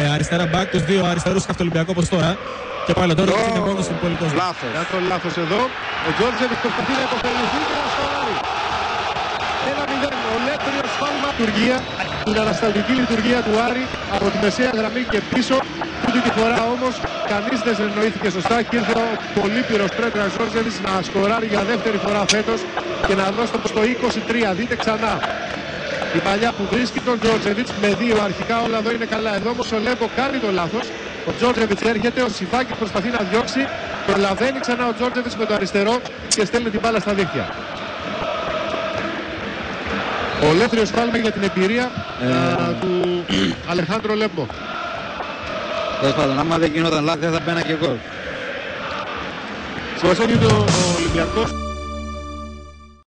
ε, αριστερά μπακ, τους δύο αριστερούς Ολυμπιακό όπως τώρα. Και πάλι τώρα είναι μόνος του πολιτός. Λάθος. Για το λάθος εδώ. Ο Τζόρτζεβιτ προσπαθεί να υποφεληθεί και να σκοράρει. Ένα μηδέν. Ολέθριο σφάλμα λειτουργία. Την ανασταλτική λειτουργία του Άρη από τη μεσαία γραμμή και πίσω. Τούτη τη φορά όμως κανείς δεν συνεννοήθηκε σωστά και ήρθε ο πολύπυρος Πρέτρας Τζόρτζεβιτς να σκοράρει για δεύτερη φορά φέτος και να δώσει το στο 23. Δείτε ξανά. Η παλιά που βρίσκει τον Τζόρτζεβιτς με δύο αρχικά όλα εδώ είναι καλά. Εδώ όμως ο Λέμπο κάνει το λάθος. Ο Τζόρτζεβιτς έρχεται, ο Σιβάκης προσπαθεί να διώξει. Προλαβαίνει ξανά ο Τζόρτζεβιτς με το αριστερό και στέλνει την μπάλα στα δίχτυα. Ο Λέθριος πάλμε για την εμπειρία α, του Αλεχάνδρο Λέμπο. Τέλος πάντων, άμα δεν γινόταν λάθη δεν θα μπαίνα και εγώ. Σημασία είναι ότι ο ο Ολυμπιακός